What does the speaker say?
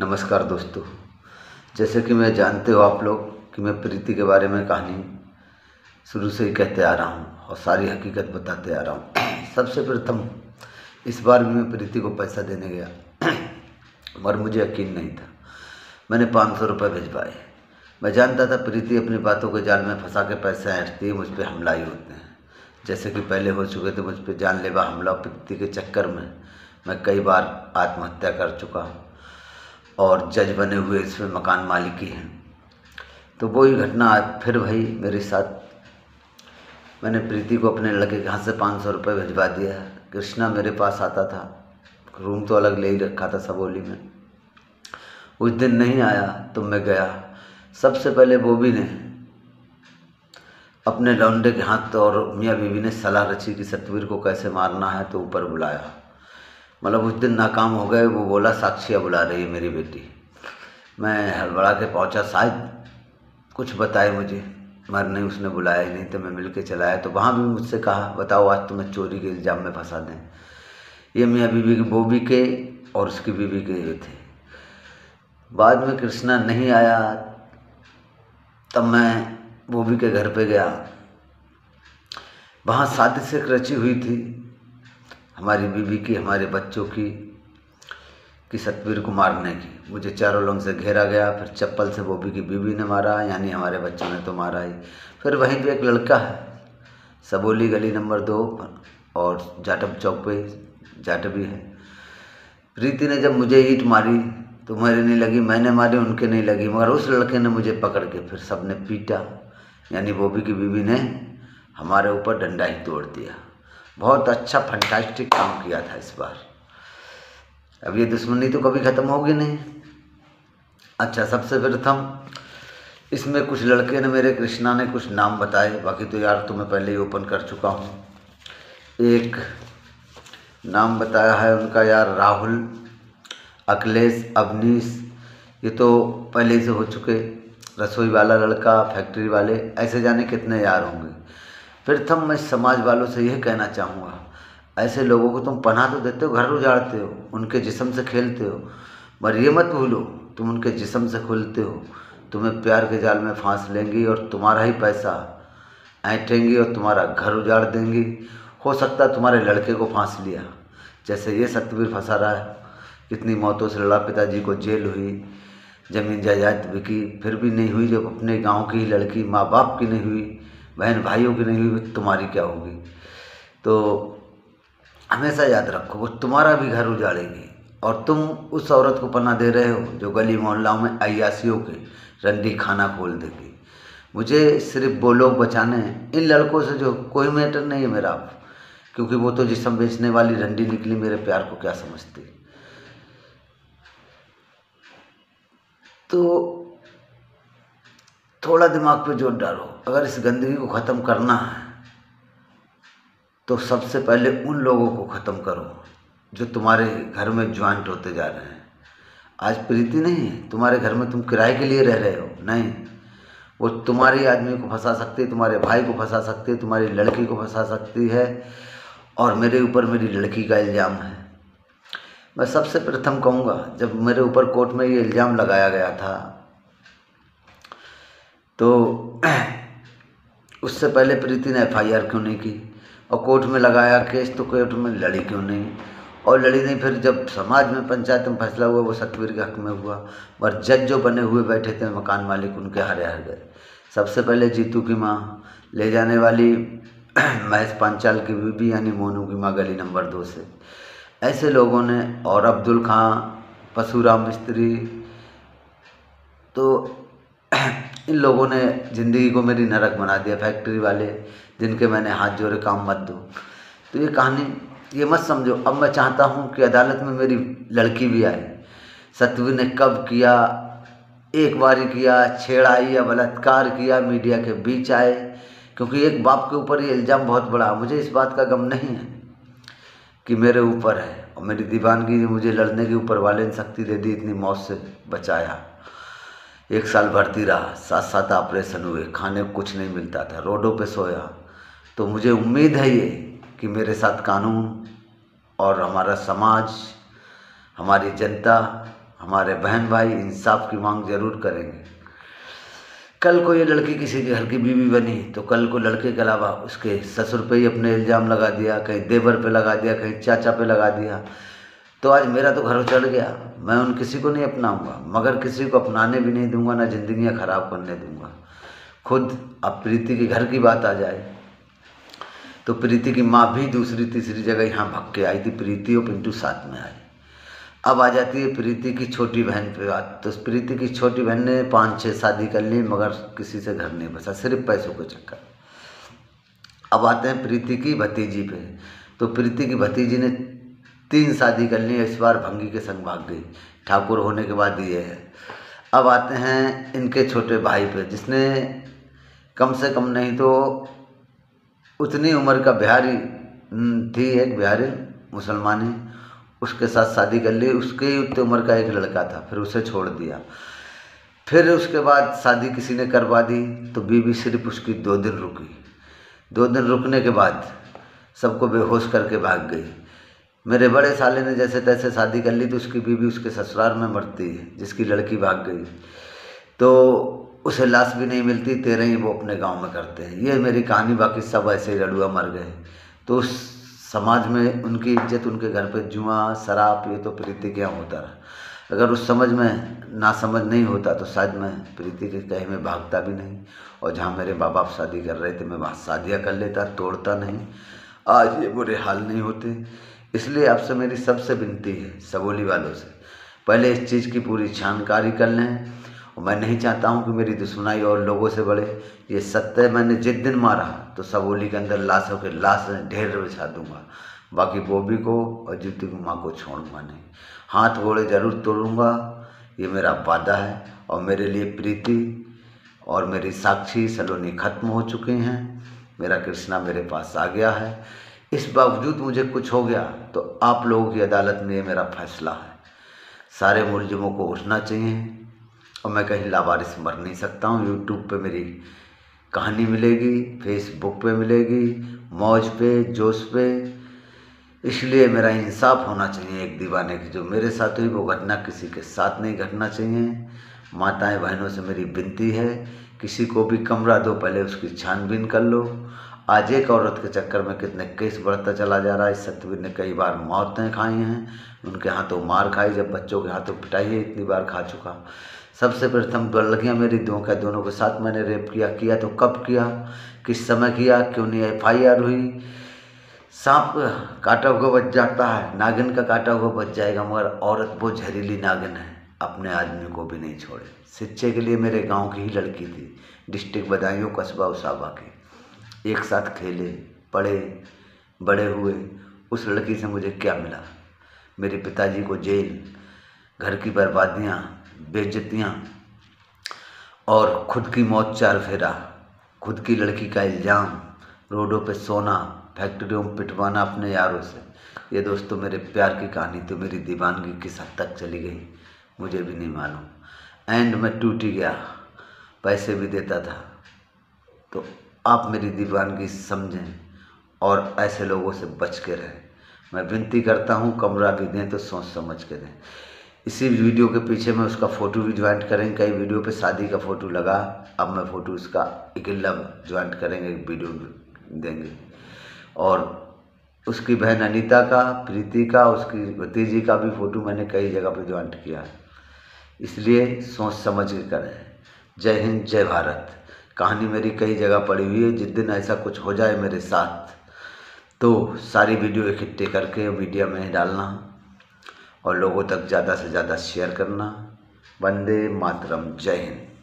नमस्कार दोस्तों। जैसे कि मैं जानते हो आप लोग कि मैं प्रीति के बारे में कहानी शुरू से ही कहते आ रहा हूँ और सारी हकीकत बताते आ रहा हूँ। सबसे प्रथम, इस बार भी मैं प्रीति को पैसा देने गया मगर मुझे यकीन नहीं था। मैंने पाँच सौ रुपये भिजवाए। मैं जानता था प्रीति अपनी बातों के जाल में फंसा के पैसे ऐंठती है, मुझ पर हमला ही होते हैं। जैसे कि पहले हो चुके थे, मुझ पर जानलेवा हमला प्रीति के चक्कर में मैं कई बार आत्महत्या कर चुका। हूँ और जज बने हुए इसमें मकान मालिक ही हैं। तो वही घटना आज फिर भाई मेरे साथ मैंने प्रीति को अपने लड़के के हाथ से पाँच सौ रुपये भिजवा दिया। कृष्णा मेरे पास आता था। रूम तो अलग ले ही रखा था सबोली में। उस दिन नहीं आया तो मैं गया। सबसे पहले बोबी ने अपने लौंडे के हाथ तो और मियाँ बीवी ने सलाह रची कि सतवीर को कैसे मारना है तो ऊपर बुलाया। मतलब उस दिन नाकाम हो गए, वो बोला साक्षिया बुला रही है मेरी बेटी। मैं हड़बड़ा के पहुँचा शायद कुछ बताए मुझे। मगर नहीं, उसने बुलाया नहीं तो मैं मिल के चलाया तो वहाँ भी मुझसे कहा, बताओ, आज तुम्हें चोरी के इल्ज़ाम में फंसा दें। ये मियाँ बीबी की, बोबी के और उसकी बीबी के ये थे। बाद में कृष्णा नहीं आया, तब मैं बोबी के घर पे गया। वहाँ शादी से रची हुई थी हमारी बीवी की, हमारे बच्चों की, कि सतवीर को मारने की। मुझे चारों लोगों से घेरा गया, फिर चप्पल से बोबी की बीवी ने मारा, यानी हमारे बच्चों ने तो मारा ही। फिर वहीं पे एक लड़का है, सबोली गली नंबर दो और जाटब चौक पे जाटबी है। प्रीति ने जब मुझे ईट मारी तो मेरे नहीं लगी, मैंने मारी, उनके नहीं लगी, मगर उस लड़के ने मुझे पकड़ के फिर सबने पीटा, यानी बोबी की बीवी ने हमारे ऊपर डंडा ही तोड़ दिया। बहुत अच्छा फंटास्टिक काम किया था इस बार। अब ये दुश्मनी तो कभी ख़त्म होगी नहीं। अच्छा सबसे प्रथम, इसमें कुछ लड़के ने मेरे कृष्णा ने कुछ नाम बताए। बाकी तो यार तो मैं पहले ही ओपन कर चुका हूँ। एक नाम बताया है उनका यार, राहुल, अखिलेश, अवनीश। ये तो पहले से हो चुके। रसोई वाला लड़का फैक्ट्री वाले, ऐसे जाने कितने यार होंगे। प्रथम मैं समाज वालों से यह कहना चाहूँगा, ऐसे लोगों को तुम पनाह तो देते हो, घर उजाड़ते हो, उनके जिसम से खेलते हो, मगर ये मत भूलो, तुम उनके जिसम से खुलते हो, तुम्हें प्यार के जाल में फांस लेंगी और तुम्हारा ही पैसा ऐंठेंगी और तुम्हारा घर उजाड़ देंगी। हो सकता तुम्हारे लड़के को फांस लिया, जैसे ये सतवीर फंसा रहा है। कितनी मौतों से लड़ा पिताजी को जेल हुई, ज़मीन जायदाद बिकी, फिर भी नहीं हुई जब अपने गाँव की ही लड़की माँ बाप की नहीं हुई। बहन भाइयों की नहीं हुई, तुम्हारी क्या होगी? तो हमेशा याद रखो, वो तुम्हारा भी घर उजाड़ेगी। और तुम उस औरत को पना दे रहे हो, जो गली मोहल्लाओं में अयासियों के रंडी खाना खोल देगी। मुझे सिर्फ़ वो लोग बचाने इन लड़कों से जो कोई मैटर नहीं है मेरा, क्योंकि वो तो जिसम बेचने वाली रंडी निकली, मेरे प्यार को क्या समझती? तो थोड़ा दिमाग पे ज़ोर डालो। अगर इस गंदगी को ख़त्म करना है तो सबसे पहले उन लोगों को ख़त्म करो, जो तुम्हारे घर में ज्वाइंट होते जा रहे हैं। आज प्रीति नहीं है, तुम्हारे घर में तुम किराए के लिए रह रहे हो। नहीं, वो तुम्हारे आदमी को फंसा सकती है, तुम्हारे भाई को फंसा सकती है, तुम्हारी लड़की को फंसा सकती है, और मेरे ऊपर मेरी लड़की का इल्ज़ाम है। मैं सबसे प्रथम कहूँगा, जब मेरे ऊपर कोर्ट में ये इल्ज़ाम लगाया गया था तो उससे पहले प्रीति ने एफआईआर क्यों नहीं की? और कोर्ट में लगाया केस तो कोर्ट में लड़ी क्यों नहीं? और लड़ी नहीं, फिर जब समाज में पंचायत में फैसला हुआ, वो सतवीर के हक में हुआ। पर जज जो बने हुए बैठे थे, मकान मालिक, उनके हारे हार गए। सबसे पहले जीतू की माँ, ले जाने वाली महेश पांचाल की बीबी यानी मोनू की माँ, गली नंबर दो से। ऐसे लोगों ने, और अब्दुल खां पशुराम मिस्त्री तो इन लोगों ने ज़िंदगी को मेरी नरक बना दिया फैक्ट्री वाले, जिनके मैंने हाथ जोड़े काम मत दो। तो ये कहानी, ये मत समझो। अब मैं चाहता हूँ कि अदालत में मेरी लड़की भी आए। सतवी ने कब किया, एक बार किया छेड़ाई या बलात्कार किया, मीडिया के बीच आए। क्योंकि एक बाप के ऊपर ये इल्ज़ाम बहुत बड़ा, मुझे इस बात का गम नहीं है कि मेरे ऊपर है। और मेरी दीवानगी ने मुझे लड़ने के ऊपर वाले ने शक्ति दे दी, इतनी मौत से बचाया। एक साल भर्ती रहा सात सात ऑपरेशन हुए, खाने कुछ नहीं मिलता था, रोडों पे सोया। तो मुझे उम्मीद है ये कि मेरे साथ कानून और हमारा समाज, हमारी जनता, हमारे बहन भाई इंसाफ की मांग ज़रूर करेंगे। कल को ये लड़की किसी के घर की बीवी बनी तो कल को लड़के के अलावा उसके ससुर पे ही अपने इल्ज़ाम लगा दिया, कहीं देवर पे लगा दिया, कहीं चाचा पे लगा दिया। तो आज मेरा तो घर चढ़ गया। मैं उन किसी को नहीं अपनाऊँगा, मगर किसी को अपनाने भी नहीं दूँगा, ना जिंदगियाँ खराब करने दूँगा। खुद अब प्रीति के घर की बात आ जाए तो प्रीति की माँ भी दूसरी, तीसरी जगह यहाँ भग के आई थी, प्रीति और पिंटू साथ में आए। अब आ जाती है प्रीति की छोटी बहन पे बात तो प्रीति की छोटी बहन ने पाँच छः शादी कर ली, मगर किसी से घर नहीं बसा, सिर्फ़ पैसों के चक्कर। अब आते हैं प्रीति की भतीजी पे तो प्रीति की भतीजी ने तीन शादी कर ली, इस बार भंगी के संग भाग गई। ठाकुर होने के बाद ये है। अब आते हैं इनके छोटे भाई पे, जिसने कम से कम नहीं तो उतनी उम्र का बिहारी थी एक बिहारी, मुसलमानी उसके साथ शादी कर ली, उसके ही उतनी उम्र का एक लड़का था, फिर उसे छोड़ दिया। फिर उसके बाद शादी किसी ने करवा दी तो बीवी सिर्फ़ उसकी दो दिन रुकी। दो दिन रुकने के बाद सबको बेहोश करके भाग गई। मेरे बड़े साले ने जैसे तैसे शादी कर ली तो उसकी बीवी उसके ससुराल में मरती है, जिसकी लड़की भाग गई। तो उसे लाश भी नहीं मिलती, तेरे ही वो अपने गाँव में करते हैं। ये मेरी कहानी, बाकी सब ऐसे ही लड़ुआ मर गए। तो उस समाज में उनकी इज़्ज़त, उनके घर पे जुआ, शराब, ये तो प्रीति के यहाँ होता रहा। अगर उस समझ में ना समझ नहीं होता तो शायद मैं प्रीति के कहे में भागता भी नहीं। और जहाँ मेरे माँ बाप शादी कर रहे थे, मैं वहाँ शादियाँ कर लेता, तोड़ता नहीं। आज ये बुरे हाल नहीं होते। इसलिए आपसे मेरी सबसे विनती है सबोली वालों से, पहले इस चीज़ की पूरी जानकारी कर लें। और मैं नहीं चाहता हूँ कि मेरी दुश्मनाई और लोगों से बढ़े। ये सत्य मैंने जिस दिन मारा तो सबोली के अंदर लाशों के लाश ढेर बिछा दूँगा। बाकी बोबी को और ज्योति की माँ को छोड़ूँगा नहीं। हाथ घोड़े ज़रूर तोड़ूँगा। ये मेरा वादा है और मेरे लिए प्रीति और मेरी साक्षी सलोनी खत्म हो चुके हैं। मेरा कृष्णा मेरे पास आ गया है। इस बावजूद मुझे कुछ हो गया तो आप लोगों की अदालत में ये मेरा फैसला है। सारे मुलजिमों को उठना चाहिए, और मैं कहीं लावारिस मर नहीं सकता हूँ। यूट्यूब पे मेरी कहानी मिलेगी फेसबुक पे मिलेगी, मौज पे, जोश पे। इसलिए मेरा इंसाफ होना चाहिए एक दीवाने की। जो मेरे साथ हुई, वो घटना किसी के साथ नहीं घटना चाहिए। माताएँ बहनों से मेरी विनती है, किसी को भी कमरा दो, पहले उसकी छानबीन कर लो। आज एक औरत के चक्कर में कितने केस बढ़ता चला जा रहा है। इस सतवीर ने कई बार मौतें खाई हैं। उनके हाथों मार खाई, जब बच्चों के हाथों पिटाई है, इतनी बार खा चुका। सबसे प्रथम लड़कियाँ मेरी दो क्या दोनों के साथ मैंने रेप किया किया तो कब किया? किस समय किया? क्यों नहीं एफ़ आई आर हुई? सांप काटा हुआ बच जाता है, नागिन का काटा हुआ बच जाएगा, मगर औरत वो जहरीली नागिन है। अपने आदमी को भी नहीं छोड़े। शिक्षे के लिए मेरे गाँव की ही लड़की थी, डिस्ट्रिक्ट बदायूं, कस्बा, उसाबा की। एक साथ खेले, पढ़े, बड़े हुए, उस लड़की से मुझे क्या मिला? मेरे पिताजी को जेल, घर की बर्बादियाँ, बेइज्जतियाँ, और खुद की मौत चार फेरा। खुद की लड़की का इल्ज़ाम, रोडों पे सोना, फैक्ट्रियों में पिटवाना अपने यारों से। ये दोस्तों, मेरे प्यार की कहानी तो मेरी दीवानगी किस हद तक चली गई। मुझे भी नहीं मालूम। एंड में टूट गया। पैसे भी देता था। तो आप मेरी दीवानगी समझें और ऐसे लोगों से बच के रहें। मैं विनती करता हूँ, कमरा भी दें तो सोच समझ के दें। इसी वीडियो के पीछे मैं उसका फ़ोटो भी ज्वाइंट करेंगे कई वीडियो पे शादी का फ़ोटो लगा। अब मैं फ़ोटो उसका इकल्ला ज्वाइंट करेंगे, एक वीडियो देंगे। और उसकी बहन अनीता का, प्रीति का, उसकी भतीजी का भी फ़ोटो मैंने कई जगह पे ज्वाइंट किया। इसलिए सोच समझ के करें। जय हिंद, जय भारत। कहानी मेरी कई जगह पड़ी हुई है, जिस दिन ऐसा कुछ हो जाए मेरे साथ तो सारी वीडियो इकट्ठे करके मीडिया में डालना और लोगों तक ज़्यादा से ज़्यादा शेयर करना। वंदे मातरम, जय हिंद।